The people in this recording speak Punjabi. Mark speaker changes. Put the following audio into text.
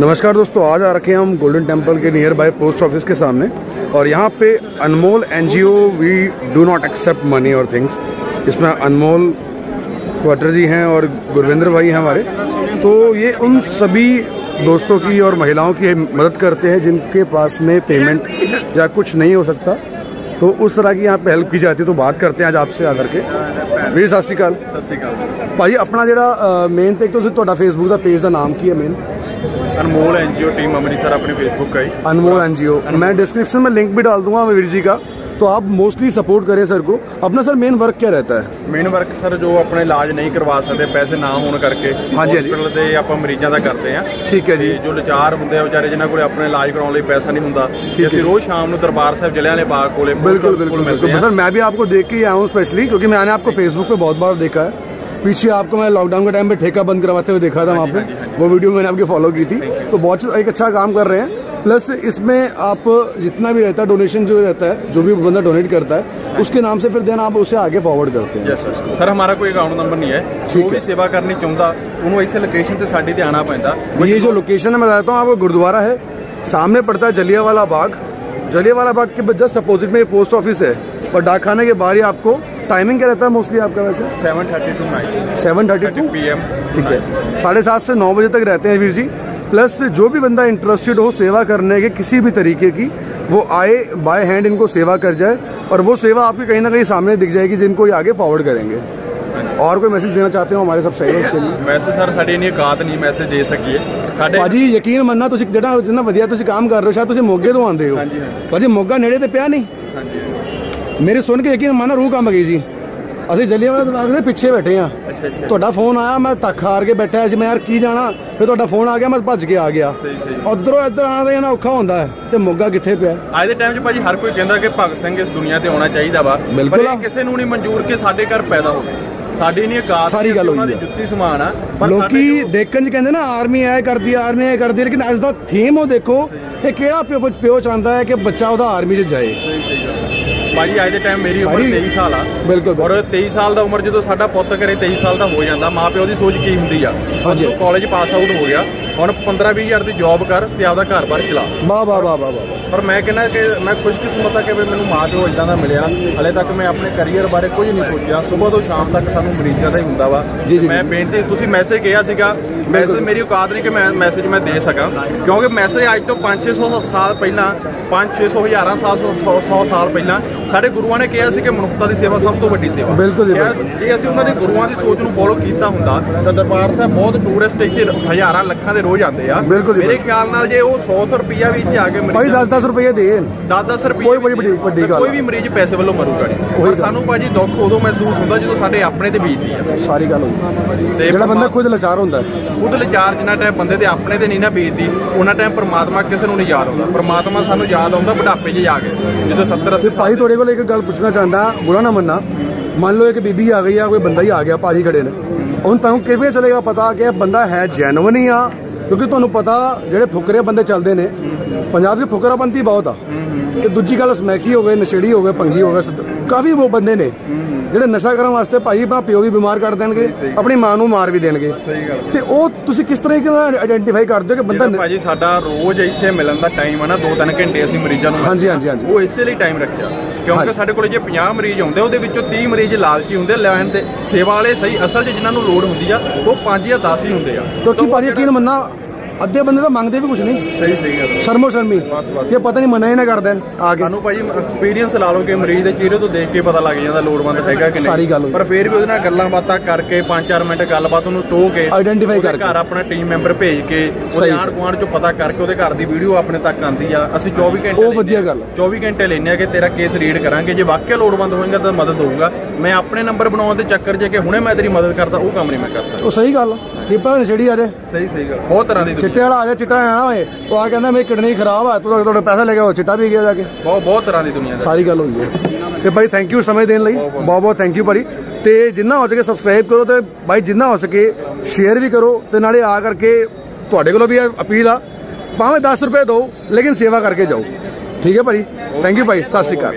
Speaker 1: नमस्कार दोस्तों आज आ रखे हैं हम गोल्डन टेम्पल के नियर बाय पोस्ट ऑफिस के सामने और यहाँ पे Anmol NGO we do not accept money और थिंग्स इसमें अनमोल क्वाटर जी हैं और गुरविंदर भाई हैं हमारे तो ये उन सभी दोस्तों की और महिलाओं की मदद करते हैं जिनके पास में पेमेंट या कुछ नहीं हो सकता तो उस तरह की यहाँ पे हेल्प की जाती है तो बात करते हैं आज आपसे आकर के ਵੀਰ ਸਤਿ ਸ਼੍ਰੀ ਅਕਾਲ
Speaker 2: ਸਤਿ ਸ਼੍ਰੀ ਅਕਾਲ
Speaker 1: ਭਾਜੀ ਆਪਣਾ ਜਿਹੜਾ ਮੇਨ ਤੇ ਇੱਕ ਤੁਸੀਂ ਤੁਹਾਡਾ ਫੇਸਬੁੱਕ ਦਾ ਪੇਜ ਦਾ ਨਾਮ ਕੀ ਹੈ ਮੇਨ
Speaker 2: अनमोल एनजीओ टीम अंमृतसर अपने फेसबुक का ही
Speaker 1: अनमोल एनजीओ मैं डिस्क्रिप्शन में लिंक भी डाल दूंगा वीर जी का तो आप मोस्टली सपोर्ट करें सर को अपना सर मेन वर्क क्या रहता है
Speaker 2: ਮੇਨ ਵਰਕ ਸਰ ਜੋ ਆਪਣੇ ਇਲਾਜ ਨਹੀਂ ਕਰਵਾ ਸਕਦੇ ਪੈਸੇ ਨਾ ਹੋਣ ਕਰਕੇ
Speaker 1: ਹਾਂਜੀ, ਹਾਂਜੀ।
Speaker 2: ਹਸਪੀਟਲ ਦੇ ਆਪਾਂ ਮਰੀਜ਼ਾਂ ਦਾ ਕਰਦੇ ਆ
Speaker 1: ਠੀਕ ਹੈ ਜੀ
Speaker 2: ਜੋ ਲਾਚਾਰ ਹੁੰਦੇ ਆ ਵਿਚਾਰੇ ਜਿਨ੍ਹਾਂ ਕੋਲੇ ਆਪਣੇ ਇਲਾਜ ਕਰਾਉਣ ਲਈ ਪੈਸਾ ਨਹੀਂ ਹੁੰਦਾ ਤੇ ਅਸੀਂ ਰੋਜ਼ ਸ਼ਾਮ ਨੂੰ ਦਰਬਾਰ ਸਾਹਿਬ ਜਲਿਆਂਵਾਲੇ ਬਾਗ ਕੋਲੇ post
Speaker 1: बिल्कुल
Speaker 2: office
Speaker 1: बिल्कुल
Speaker 2: कोल मिलते
Speaker 1: बिल्कुल
Speaker 2: हैं
Speaker 1: सर मैं भी आपको देख के ही आया हूँ स्पेशली क्योंकि मैंने आपको फेसबुक पे बहुत बार देखा है पीछे आपको मैं लॉकडाउन के टाइम पे ठेका बंद करवाते हुए देखा था वहाँ पे। वो वीडियो मैंने आपकी फॉलो की थी। तो बहुत एक अच्छा काम कर रहे हैं। प्लस इसमें आप जितना भी रहता है डोनेशन जो रहता है जो भी बंदा डोनेट करता है उसके नाम से फिर देन आप उसे आगे फॉरवर्ड करते हैं।
Speaker 2: सर हमारा कोई अकाउंट नंबर नहीं
Speaker 1: है।
Speaker 2: जो भी
Speaker 1: सेवा
Speaker 2: करनी चाहता उन्होंने इतने लोकेशन से साढ़े से आना पैदा। तो
Speaker 1: ये जो लोकेशन है मैं बताता हूँ आपको गुरुद्वारा है। सामने पड़ता है जलियावाला बाग। जलियावाला बाग के जस्ट अपोजिट में पोस्ट ऑफ़िस है। और डाकखाने के बाहर ही आपको टाइमिंग क्या रहता है मोस्टली आपका वैसे
Speaker 2: 7:30 to 9
Speaker 1: seven thirty to
Speaker 2: PM
Speaker 1: ठीक है साढ़े सात से नौ बजे तक रहते हैं वीर जी प्लस जो भी बंदा इंटरेस्टेड हो सेवा करने के किसी भी तरीके की वो आए बाय हैंड इनको सेवा कर जाए और वो सेवा आपके कहीं ना कहीं सामने दिख जाएगी जिनको ये आगे फॉरवर्ड करेंगे और कोई मैसेज देना चाहते हो हमारे सब्सक्राइबर्स के लिए
Speaker 2: ਵੈਸੇ ਸਰ ਸਾਡੀ ਇੰਨੀ ਔਕਾਤ ਨਹੀਂ ਮੈਸੇਜ ਦੇ ਸਕੀਏ ਸਾਡੇ
Speaker 1: ਭਾਜੀ ਯਕੀਨ ਮੰਨਣਾ ਤੁਸੀਂ ਜਿਹੜਾ ਜਿੰਨਾ ਵਧੀਆ ਤੁਸੀਂ ਕੰਮ ਕਰ ਰਹੇ ਹੋ ਸ਼ਾਇਦ ਤੁਸੀਂ ਮੋਗੇ ਤੋਂ ਆਉਂਦੇ ਹੋ
Speaker 2: ਹਾਂਜੀ, ਹਾਂਜੀ।
Speaker 1: ਭਾਜੀ ਮੋਗਾ ਨੇੜੇ ਤੇ ਪਿਆ ਨਹੀਂ
Speaker 2: ਹਾਂਜੀ
Speaker 1: ਮੇਰੇ ਸੁਣ ਕੇ ਯਕੀਨ ਮੰਨਣਾ ਰੂਹ ਕੰਮ ਗਈ ਜੀ ਅਸੀਂ ਜਲਿਆਂਵਾਲਾ ਬਾਗ ਦੇ ਪਿੱਛੇ ਬੈਠੇ ਆ ਤੁਹਾਡਾ ਫੋਨ ਆਇਆ ਮੈਂ ਤੱਕ ਹਾਰ ਕੇ ਬੈਠਾ ਸੀ। ਮੈਂ ਯਾਰ ਕੀ ਜਾਣਾ? ਫਿਰ ਤੁਹਾਡਾ ਫੋਨ ਆ ਗਿਆ ਮੈਂ ਭੱਜ ਕੇ ਆ ਗਿਆ। ਉਧਰੋਂ ਇੱਧਰ ਤਾਂ ਇਹਨਾਂ ਔਖਾ ਹੁੰਦਾ ਹੈ ਤੇ ਮੋਗਾ ਕਿੱਥੇ ਪਿਆ?
Speaker 2: ਅੱਜ ਦੇ ਟਾਈਮ 'ਚ ਭਾਜੀ ਹਰ ਕੋਈ ਕਹਿੰਦਾ ਕਿ ਭਗਤ ਸਿੰਘ ਇਸ ਦੁਨੀਆ ਤੇ ਆਉਣਾ ਚਾਹੀਦਾ ਵਾ। ਪਰ ਕਿਸੇ ਨੂੰ ਨਹੀਂ ਮਨਜ਼ੂਰ ਕਿ ਸਾਡੇ ਘਰ ਪੈਦਾ ਹੋਵੇ। ਸਾਡੀ ਨਹੀਂ ਔਕਾਤ
Speaker 1: ਸਾਰੀ ਗੱਲ ਹੋਈ।
Speaker 2: ਜੁੱਤੀ ਸਮਾਨ ਆ
Speaker 1: ਲੋਕੀ ਦੇਖਣ ਚ ਕਹਿੰਦੇ ਨਾ ਆਰਮੀ ਐ ਕਰਦੀ ਆਰਮੀ ਐ ਕਰਦੀ ਲੇਕਿਨ ਅੱਜ ਦਾ ਥੀਮ ਉਹ ਦੇਖੋ ਇਹ ਕਿਹੜਾ ਪਿਓ ਪਿਓ ਚਾਹੁੰਦਾ ਹੈ ਕਿ ਬੱਚਾ ਉਹਦਾ ਆਰਮੀ 'ਚ ਜਾਏ।
Speaker 2: ਸਹੀ ਸਹੀ ਗੱਲ। ਭਾਜੀ ਅੱਜ ਦੇ ਟਾਈਮ ਮੇਰੀ ਉਮਰ
Speaker 1: ਸਾਰੀ-
Speaker 2: 23 ਸਾਲ ਆ।
Speaker 1: ਬਿਲਕੁਲ
Speaker 2: ਔਰ 23 ਸਾਲ ਦਾ ਉਮਰ ਜਦੋਂ ਸਾਡਾ ਪੁੱਤ ਕਰੇ 23 ਸਾਲ ਦਾ ਹੋ ਜਾਂਦਾ। ਮਾਪਿਓ ਦੀ ਸੋਚ ਕੀ ਹੁੰਦੀ ਆ?
Speaker 1: ਹਾਂਜੀ।
Speaker 2: ਕਾਲਜ ਪਾਸ ਆਊਟ ਹੋ ਗਿਆ। ਹੁਣ 15 20 ਹਜ਼ਾਰ ਦੀ ਜੌਬ ਕਰ ਤੇ ਆਪਦਾ ਘਰ-ਬਾਰ ਚਲਾ।
Speaker 1: ਵਾਹ ਵਾਹ ਵਾਹ ਵਾਹ
Speaker 2: ਪਰ ਮੈਂ ਕਹਿੰਦਾ ਕਿ ਮੈਂ ਖੁਸ਼ਕਿਸਮਤ ਆ ਕਿ ਵੀ ਮੈਨੂੰ ਮਾਂ ਪਿਓ ਇਦਾਂ ਦਾ ਮਿਲਿਆ। ਹਲੇ ਤੱਕ ਮੈਂ ਆਪਣੇ ਕੈਰੀਅਰ ਬਾਰੇ ਕੁਝ ਨਹੀਂ ਸੋਚਿਆ। ਸਵੇਰ ਤੋਂ ਸ਼ਾਮ ਤੱਕ ਸਾਨੂੰ ਮਰੀਜ਼ਾਂ ਦਾ ਹੀ ਹੁੰਦਾ ਵਾ। ਮੈਂ ਬੇਨਤੀ ਤੁਸੀਂ ਮੈਸੇਜ ਕਿਹਾ ਸੀਗਾ। ਮੈਸੇਜ ਮੇਰੀ ਔਕਾਤ ਨਹੀਂ ਕਿ ਮੈਂ ਮੈਸੇਜ ਮੈਂ ਦੇ ਸਕਾਂ। ਕਿਉਂਕਿ ਮੈਸੇਜ ਅੱਜ ਤੋਂ 5-600 ਸਾਲ ਪਹਿਲਾਂ 5-600 ਹਜ਼ਾਰਾਂ ਸਾਲ 100 ਸਾਲ ਪਹਿਲਾਂ ਸਾਡੇ ਗੁਰੂਆਂ ਨੇ ਕਿਹਾ ਸੀ ਕਿ ਮਨੁੱਖਤਾ ਦੀ ਸੇਵਾ ਸਭ ਤੋਂ ਵੱਡੀ ਸੇਵਾ।
Speaker 1: ਬਿਲਕੁਲ ਜੀ,
Speaker 2: ਜੇ ਅਸੀਂ ਉਹਨਾਂ ਦੇ ਗੁਰੂਆਂ ਦੀ ਸੋਚ ਨੂੰ ਫੋਲੋ ਕੀਤਾ ਹੁੰਦਾ ਤਾਂ ਦਰਬਾਰ ਸਾਹਿਬ ਬਹੁਤ ਟੂਰਿਸਟ ਇੱਥੇ ਹਜ਼ਾਰਾਂ ਲੱਖਾਂ ਦੇ ਰੋਜ਼ ਆਉਂਦੇ ਆ। ਮੇਰੇ ਖਿਆਲ ਨਾਲ ਜੇ ਉਹ 100 ਰੁਪਈਆ ਵੀ ਇੱਥੇ ਆ ਕੇ
Speaker 1: ਭਾਈ
Speaker 2: ਮਰੀਜ਼ਾਂ
Speaker 1: 10-10 ਰੁਪਏ ਦੇ।
Speaker 2: 10-10 ਰੁਪਏ
Speaker 1: ਕੋਈ ਬੜੀ ਵੱਡੀ- ਵੱਡੀ ਗੱਲ
Speaker 2: ਕੋਈ। ਵੀ ਮਰੀਜ਼ ਪੈਸੇ ਵੱਲੋਂ ਮਰੂਗਾ ਪਰ। ਸਾਨੂੰ ਭਾਜੀ ਦੁੱਖ ਉਦੋਂ ਮਹਿਸੂਸ ਹੁੰਦਾ ਜਦੋਂ ਸਾਡੇ ਆਪਣੇ ਤੇ ਬੀਤਦੀ ਆ।
Speaker 1: ਸਾਰੀ ਗੱਲ ਹੋਈ।
Speaker 2: ਤੇ
Speaker 1: ਜਿਹੜਾ ਬੰਦਾ ਖੁਦ ਲਾਚਾਰ ਹੁੰਦਾ।
Speaker 2: ਖੁਦ ਲਾਚਾਰ ਜਿੰਨਾ ਟਾਈਮ ਬੰਦੇ ਦੇ ਆਪਣੇ ਤੇ ਨਹੀਂ ਨਾ ਬੀਤਦੀ ਉਹਨਾਂ ਟਾਈਮ ਪ੍ਰਮਾਤਮਾ ਕਿਸੇ ਨੂੰ ਨਹੀਂ ਯਾਦ ਆਉਂਦਾ ਪ੍ਰਮਾਤਮਾ ਸਾਨੂੰ ਯਾਦ ਆਉਂਦਾ ਬੁਢਾਪੇ 'ਚ ਜਾ ਕੇ ਜਦੋਂ 70
Speaker 1: ਤੇ
Speaker 2: 80
Speaker 1: ਭਾਈ ਤੁਹਾਡੇ ਕੋਲ ਇੱਕ ਗੱਲ ਪੁੱਛਣਾ ਚਾਹੁੰਦਾ ਬੁਰਾ ਨਾ ਮੰਨਣਾ। ਮੰਨ ਲਓ ਇੱਕ ਬੀਬੀ ਆ ਗਈ ਆ ਕੋਈ ਬੰਦਾ ਹੀ ਆ ਗਿਆ ਭਾਜੀ ਖੜੇ ਨੇ। ਹੁਣ ਤੁਹਾਨੂੰ ਕਿਵੇਂ ਚਲੇਗਾ ਪਤਾ ਕਿ ਇਹ ਬੰਦਾ ਹੈ ਜੈਨੂਇਨ ਹੀ ਆ? ਕਿਉਂਕਿ ਤੁਹਾਨੂੰ ਪਤਾ ਜਿਹੜੇ ਫੁਕਰੇ ਬੰਦੇ ਚੱਲਦੇ ਨੇ ਪੰਜਾਬ 'ਚ ਫੁਕਰਾਪੰਤੀ ਬਹੁਤ ਆ। ਤੇ ਦੂਜੀ ਗੱਲ ਸਮੈਕੀ ਹੋ ਗਏ ਨਸ਼ੇੜੀ ਹੋ ਗਏ ਪੰਗੀ ਹੋ ਗਏ ਕਾਫੀ ਉਹ ਬੰਦੇ ਨੇ ਜਿਹੜੇ ਨਸ਼ਾ ਕਰਨ ਵਾਸਤੇ ਭਾਈ ਆਪਣਾ ਪਿਓ ਵੀ ਬਿਮਾਰ ਕਰ ਦੇਣਗੇ ਆਪਣੀ ਮਾਂ ਨੂੰ ਮਾਰ ਵੀ ਦੇਣਗੇ।
Speaker 2: ਸਹੀ ਗੱਲ
Speaker 1: ਤੇ ਉਹ ਤੁਸੀਂ ਕਿਸ ਤਰ੍ਹਾਂ ਨਾਲ ਆਇਡੈਂਟੀਫਾਈ ਕਰਦੇ ਹੋ ਕਿ ਬੰਦਾ
Speaker 2: ਭਾਜੀ ਸਾਡਾ ਰੋਜ਼ ਇੱਥੇ ਮਿਲਣ ਦਾ ਟਾਈਮ ਆ ਨਾ 2-3 ਘੰਟੇ ਅਸੀਂ ਮਰੀਜ਼ਾਂ ਨੂੰ
Speaker 1: ਹਾਂਜੀ, ਹਾਂਜੀ, ਹਾਂਜੀ।
Speaker 2: ਉਹ ਇਸੇ ਲਈ ਟਾਈਮ ਰੱਖਿਆ। ਕਿਉਂਕਿ। ਸਾਡੇ ਕੋਲ ਜੇ 50 ਮਰੀਜ਼ ਆਉਂਦੇ ਉਹਦੇ ਵਿੱਚੋਂ 30 ਮਰੀਜ਼ ਲਾਲਚੀ ਹੁੰਦੇ ਲੈਣ ਦੇ ਸੇਵਾ ਵਾਲੇ ਸਹੀ ਅਸਲ 'ਚ ਜਿਨ੍ਹਾਂ ਨੂੰ ਲੋੜ ਹੁੰਦੀ ਆ ਉਹ 5 ਜਾਂ 10 ਹੀ ਹੁੰਦੇ ਆ
Speaker 1: ਕਿਉਂਕਿ ਭਾਜੀ ਯਕੀਨ ਮੰਨਾ ਅੱਧੇ ਬੰਦੇ ਤਾਂ ਮੰਗਦੇ ਵੀ ਕੁਝ ਨਹੀਂ
Speaker 2: ਸਹੀ ਸਹੀ ਗੱਲ
Speaker 1: ਸ਼ਰਮੋ ਸ਼ਰਮੀ
Speaker 2: ਬਸ, ਬਸ।
Speaker 1: ਇਹ ਪਤਾ ਨਹੀਂ ਮਨਾ ਹੀ ਨਾ ਕਰ ਦੇਣ ਆ ਕੇ
Speaker 2: ਸਾਨੂੰ ਭਾਜੀ ਐਕਸਪੀਰੀਅੰਸ ਲਾ ਲਓ ਕਿ ਮਰੀਜ਼ ਦੇ ਚਿਹਰੇ ਤੋਂ ਦੇਖ ਕੇ ਪਤਾ ਲੱਗ ਜਾਂਦਾ ਲੋੜਵੰਦ ਹੈਗਾ ਕਿ ਨਹੀਂ
Speaker 1: ਸਾਰੀ ਗੱਲ ਹੋਈ।
Speaker 2: ਪਰ ਫਿਰ ਵੀ ਉਹਦੇ ਨਾਲ ਗੱਲਾਂ ਬਾਤਾਂ ਕਰਕੇ 5-4 ਮਿੰਟ ਗੱਲਬਾਤ ਉਹਨੂੰ ਟੋਹ ਕੇ
Speaker 1: Identify
Speaker 2: ਉਹਦੇ
Speaker 1: ਕਰਕੇ।
Speaker 2: ਘਰ ਆਪਣਾ ਟੀਮ ਮੈਂਬਰ ਭੇਜ ਕੇ ਉਹਦੇ
Speaker 1: ਸਹੀ।
Speaker 2: ਆਂਢ ਗੁਆਂਢ ਚੋਂ ਪਤਾ ਕਰਕੇ ਉਹਦੇ ਘਰ ਦੀ ਵੀਡੀਓ ਆਪਣੇ ਤੱਕ ਆਂਦੀ ਆ ਅਸੀਂ 24 ਘੰਟੇ
Speaker 1: ਉਹ
Speaker 2: ਲੈਂਦੇ
Speaker 1: ਵਧੀਆ
Speaker 2: ਆ।
Speaker 1: ਗੱਲ ਆ।
Speaker 2: 24 ਘੰਟੇ ਲੈਣੇ ਆ ਕਿ ਤੇਰਾ ਕੇਸ ਰੀਡ ਕਰਾਂਗੇ ਜੇ ਵਾਕਿਆ ਲੋੜਵੰਦ ਹੋਏਗਾ ਤਾਂ ਮਦਦ ਹੋਊਗਾ ਮੈਂ ਆਪਣੇ ਨੰਬਰ ਬਣਾਉਣ ਦੇ ਚੱਕਰ 'ਚ ਕਿ ਹੁਣੇ ਮੈਂ ਤੇਰੀ ਮਦਦ ਕਰਦਾ ਉਹ ਕੰਮ ਨਹੀਂ ਮੈਂ ਕਰਦਾ
Speaker 1: ਉਹ ਸਹੀ ਗੱਲ ਕਿਪਾ ਨਸ਼ੇੜੀ ਆ ਜੇ
Speaker 2: ਸਹੀ ਸਹੀ ਗੱਲ ਬਹੁਤ ਤਰ੍ਹਾਂ ਦੀ ਦੁਨੀਆ।
Speaker 1: ਚਿੱਟੇ ਵਾਲਾ ਆ ਜਾ ਚਿੱਟਾ ਆਣਾ ਹੋਏ ਉਹ ਆ ਕਹਿੰਦਾ ਮੇਰੀ ਕਿਡਨੀ ਖਰਾਬ ਆ ਤੂੰ ਤੁਹਾਡੇ ਪੈਸੇ ਲੈ ਕੇ ਉਹ ਚਿੱਟਾ ਪੀ ਗਿਆ ਜਾ ਕੇ।
Speaker 2: ਬਹੁਤ ਬਹੁਤ ਤਰ੍ਹਾਂ ਦੀ ਦੁਨੀਆ
Speaker 1: ਸਾਰੀ ਗੱਲ ਹੋਈ ਹੈ। ਤੇ ਭਾਈ ਥੈਂਕ ਯੂ ਸਮੇਂ ਦੇਣ ਲਈ। ਬਹੁਤ ਬਹੁਤ। ਥੈਂਕ ਯੂ ਭਾਈ ਤੇ ਜਿੰਨਾ ਹੋ ਸਕੇ ਸਬਸਕ੍ਰਾਈਬ ਕਰੋ ਤੇ ਭਾਈ ਜਿੰਨਾ ਹੋ ਸਕੇ ਸ਼ੇਅਰ ਵੀ ਕਰੋ ਤੇ ਨਾਲੇ ਆ ਕਰਕੇ ਤੁਹਾਡੇ ਕੋਲੋਂ ਵੀ ਇਹ ਅਪੀਲ ਆ। ਭਾਵੇਂ 10 ਰੁਪਏ ਦਿਓ ਲੇਕਿਨ ਸੇਵਾ ਕਰਕੇ ਜਾਓ। ਠੀਕ ਹੈ ਭਾਈ ਥੈਂਕ ਯੂ ਭਾਈ। ਸਤਿ ਸ਼੍ਰੀ ਅਕਾਲ।